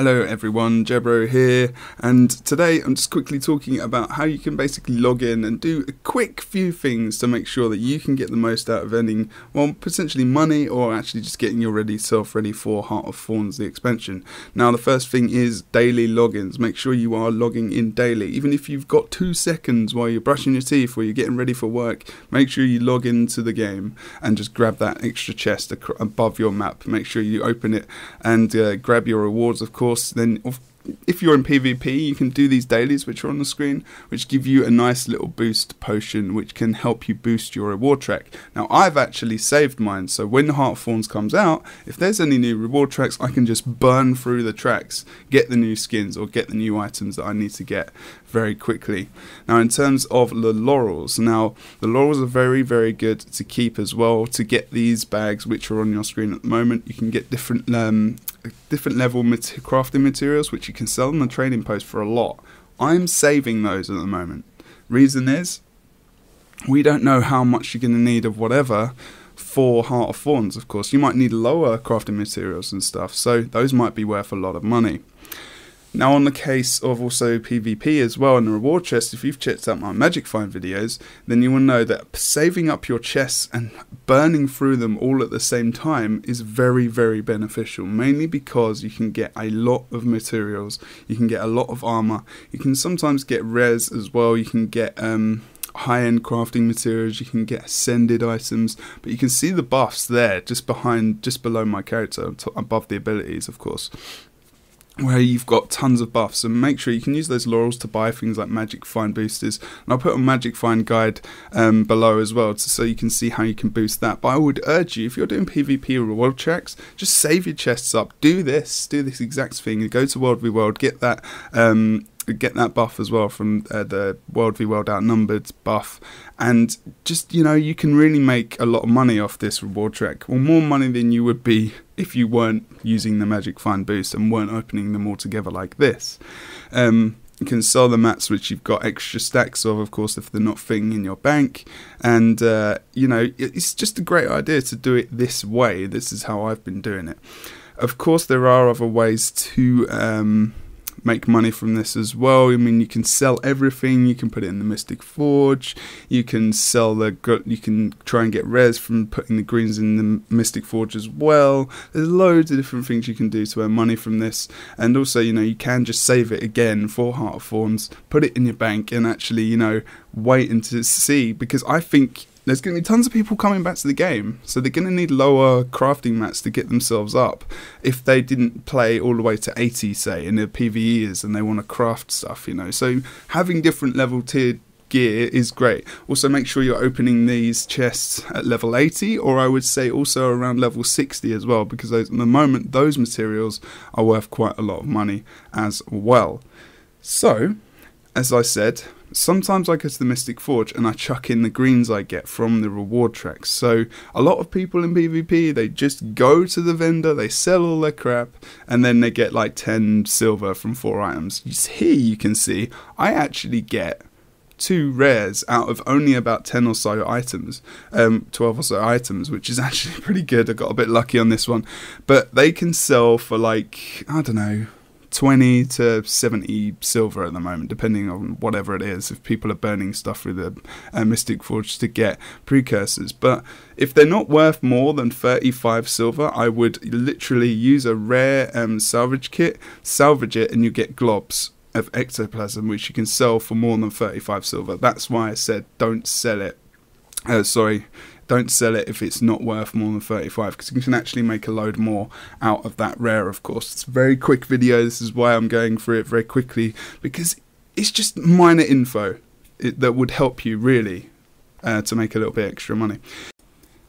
Hello everyone, Jebro here, and today I'm just quickly talking about how you can basically log in and do a quick few things to make sure that you can get the most out of earning, well, potentially money or actually just getting your ready self ready for Heart of Thorns, the expansion. Now, the first thing is daily logins. Make sure you are logging in daily, even if you've got two seconds while you're brushing your teeth or you're getting ready for work. Make sure you log into the game and just grab that extra chest above your map. Make sure you open it and uh, grab your rewards, of course course, then if you're in PvP, you can do these dailies, which are on the screen, which give you a nice little boost potion, which can help you boost your reward track. Now, I've actually saved mine, so when Heart Thorns comes out, if there's any new reward tracks, I can just burn through the tracks, get the new skins, or get the new items that I need to get very quickly. Now, in terms of the laurels, now the laurels are very, very good to keep as well. To get these bags, which are on your screen at the moment, you can get different um, different level crafting materials which you can sell on the trading post for a lot. I'm saving those at the moment. Reason is, we don't know how much you're going to need of whatever for Heart of Thorns, of course. You might need lower crafting materials and stuff, so those might be worth a lot of money. Now, on the case of also PvP as well in the reward chest, if you've checked out my Magic Find videos, then you will know that saving up your chests and burning through them all at the same time is very, very beneficial. Mainly because you can get a lot of materials, you can get a lot of armor, you can sometimes get res as well, you can get um, high-end crafting materials you can get ascended items but you can see the buffs there just behind just below my character above the abilities of course where you've got tons of buffs and make sure you can use those laurels to buy things like magic find boosters. And i'll put a magic find guide um, below as well so you can see how you can boost that. But i would urge you if you're doing pvp reward checks just save your chests up. Do this do this exact thing. Go to world v world get that um, get that buff as well from uh, the World v World Outnumbered buff, and just you know you can really make a lot of money off this reward track, or more money than you would be if you weren't using the Magic Find boost and weren't opening them all together like this. Um, you can sell the mats which you've got extra stacks of, of course, if they're not fitting in your bank. And, uh, you know, it's just a great idea to do it this way. This is how I've been doing it. Of course, there are other ways to um, make money from this as well. I mean, you can sell everything. You can put it in the Mystic Forge. You can sell the. You can try and get res from putting the greens in the Mystic Forge as well. There's loads of different things you can do to earn money from this, and also, you know, you can just save it again for Heart of Thorns, put it in your bank, and actually, you know, wait and to see because I think there's going to be tons of people coming back to the game, so they're going to need lower crafting mats to get themselves up. If they didn't play all the way to 80, say, in their PVEs and they want to craft stuff, you know. So having different level tiered gear is great. Also, make sure you're opening these chests at level 80, or I would say also around level 60 as well, because those, at the moment those materials are worth quite a lot of money as well. So, as I said, sometimes I go to the Mystic Forge and I chuck in the greens I get from the reward tracks. So a lot of people in PvP they just go to the vendor, they sell all their crap, and then they get like 10 silver from four items. Here you can see I actually get two rares out of only about 10 or so items, um, 12 or so items, which is actually pretty good. I got a bit lucky on this one. But they can sell for like, I don't know, 20 to 70 silver at the moment, depending on whatever it is, if people are burning stuff through the uh, Mystic Forge to get precursors. But if they're not worth more than 35 silver, I would literally use a rare um, salvage kit, salvage it, and you get globs of ectoplasm, which you can sell for more than 35 silver. That's why I said don't sell it. Uh, sorry, don't sell it if it's not worth more than 35 because you can actually make a load more out of that rare of course. It's a very quick video. This is why i'm going through it very quickly because it's just minor info that would help you really uh, to make a little bit extra money.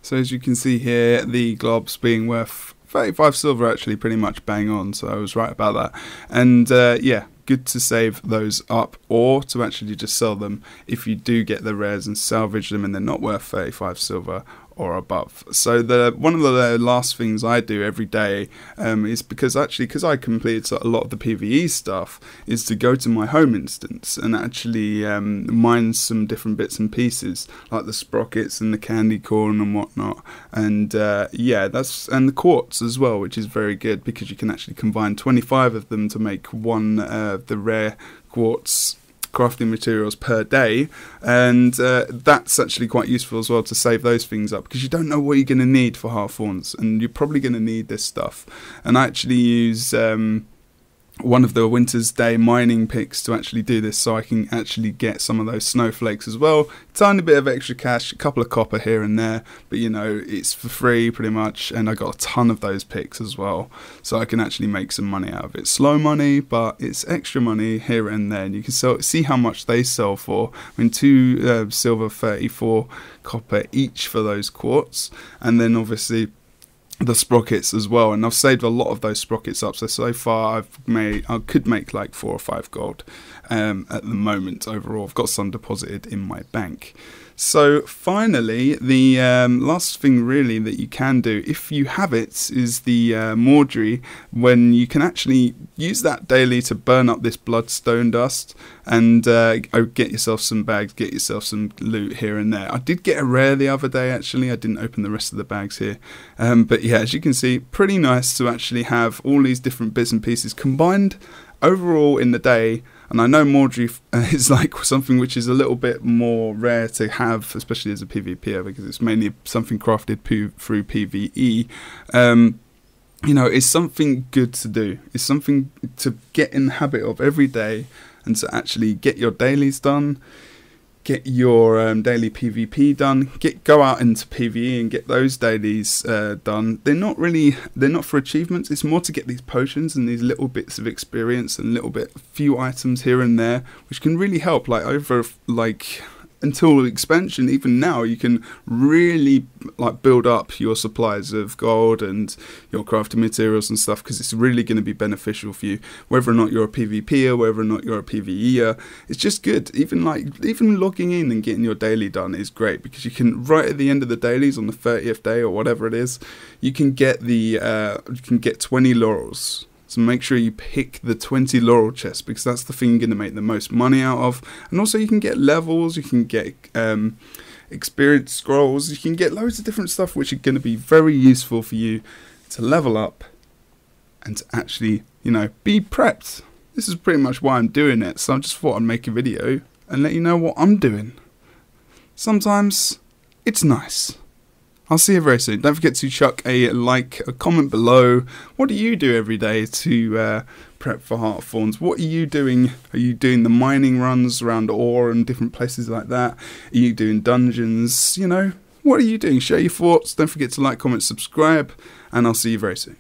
So as you can see here the globs being worth 35 silver actually pretty much bang on so i was right about that. And uh, yeah good to save those up or to actually just sell them if you do get the rares and salvage them and they're not worth 35 silver or above. So the one of the last things I do every day um, is because actually because I completed a lot of the PVE stuff is to go to my home instance and actually um, mine some different bits and pieces like the sprockets and the candy corn and whatnot. And uh, yeah, that's and the quartz as well, which is very good because you can actually combine 25 of them to make one uh, the rare quartz crafting materials per day, and uh, that's actually quite useful as well to save those things up because you don't know what you're going to need for Hearthorns, and you're probably going to need this stuff. And I actually use. Um, one of the winter's day mining picks to actually do this so I can actually get some of those snowflakes as well. Tiny bit of extra cash, a couple of copper here and there, but you know, it's for free pretty much, and I got a ton of those picks as well, so I can actually make some money out of it. Slow money, but it's extra money here and there, and you can sell, see how much they sell for. I mean, two uh, silver, 34 copper each for those quartz, and then obviously the sprockets as well, and I've saved a lot of those sprockets up. So so far, I've made I could make like four or five gold um, at the moment overall. I've got some deposited in my bank. So finally, the um, last thing really that you can do, if you have it, is the uh, Mawdrey, when you can actually use that daily to burn up this bloodstone dust and uh, oh, get yourself some bags, get yourself some loot here and there. I did get a rare the other day actually. I didn't open the rest of the bags here, um, but yeah, as you can see, pretty nice to actually have all these different bits and pieces combined overall in the day and I know Mawdrey is like something which is a little bit more rare to have, especially as a PvPer, because it's mainly something crafted through PvE. Um, you know, it's something good to do. It's something to get in the habit of every day and to actually get your dailies done get your um, daily PvP done. Get go out into PvE and get those dailies uh, done. They're not really they're not for achievements. It's more to get these potions and these little bits of experience and little bit few items here and there, which can really help. Like over like until expansion, even now, you can really like build up your supplies of gold and your crafting materials and stuff because it's really going to be beneficial for you, whether or not you're a PvP or whether or not you're a PVEer. It's just good. Even like even logging in and getting your daily done is great because you can right at the end of the dailies on the 30th day or whatever it is, you can get the uh, you can get 20 laurels so make sure you pick the 20 laurel chests because that's the thing you're going to make the most money out of. And also you can get levels, you can get um, experience scrolls, you can get loads of different stuff which are going to be very useful for you to level up and to actually, you know, be prepped. This is pretty much why I'm doing it. So I just thought I'd make a video and let you know what I'm doing. Sometimes it's nice. I'll see you very soon. Don't forget to chuck a like, a comment below. What do you do every day to uh, prep for Heart of Thorns? What are you doing? Are you doing the mining runs around ore and different places like that? Are you doing dungeons? You know, what are you doing? Share your thoughts. Don't forget to like, comment, subscribe, and I'll see you very soon.